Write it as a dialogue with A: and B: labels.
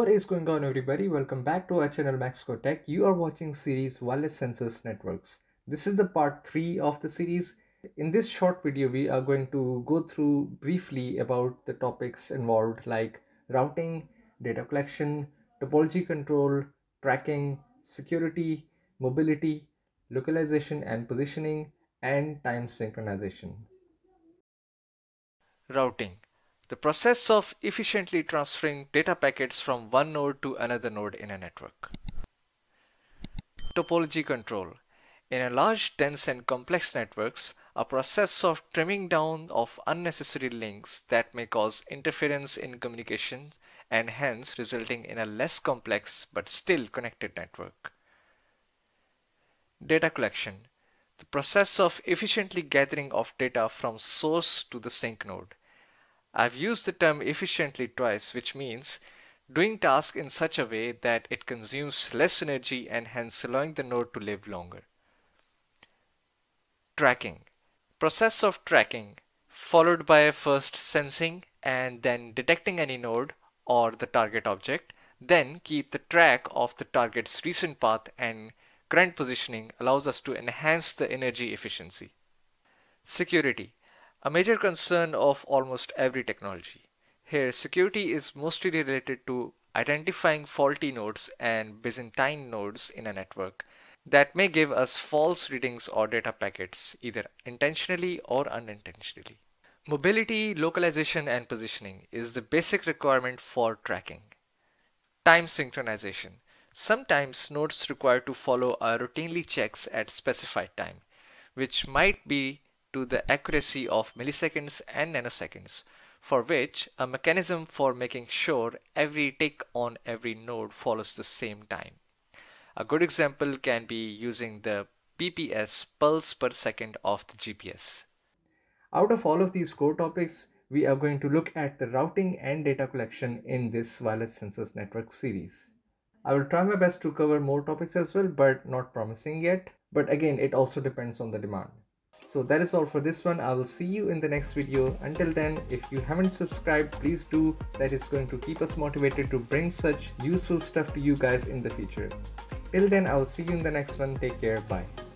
A: What is going on everybody? Welcome back to our channel MaxcoTec. You are watching series Wireless Sensors Networks. This is the part 3 of the series. In this short video, we are going to go through briefly about the topics involved like routing, data collection, topology control, tracking, security, mobility, localization and positioning, and time synchronization.
B: Routing the process of efficiently transferring data packets from one node to another node in a network. Topology control. In a large, dense and complex networks, a process of trimming down of unnecessary links that may cause interference in communication and hence resulting in a less complex but still connected network. Data collection. The process of efficiently gathering of data from source to the sink node. I've used the term efficiently twice, which means doing tasks in such a way that it consumes less energy and hence allowing the node to live longer. Tracking. Process of tracking followed by first sensing and then detecting any node or the target object, then keep the track of the target's recent path and current positioning allows us to enhance the energy efficiency. Security a major concern of almost every technology. Here, security is mostly related to identifying faulty nodes and Byzantine nodes in a network that may give us false readings or data packets either intentionally or unintentionally. Mobility, localization, and positioning is the basic requirement for tracking. Time synchronization. Sometimes nodes require to follow a routinely checks at specified time, which might be to the accuracy of milliseconds and nanoseconds, for which a mechanism for making sure every tick on every node follows the same time. A good example can be using the PPS pulse per second of the GPS.
A: Out of all of these core topics, we are going to look at the routing and data collection in this wireless sensors network series. I will try my best to cover more topics as well, but not promising yet. But again, it also depends on the demand. So that is all for this one. I will see you in the next video. Until then, if you haven't subscribed, please do. That is going to keep us motivated to bring such useful stuff to you guys in the future. Till then, I will see you in the next one. Take care. Bye.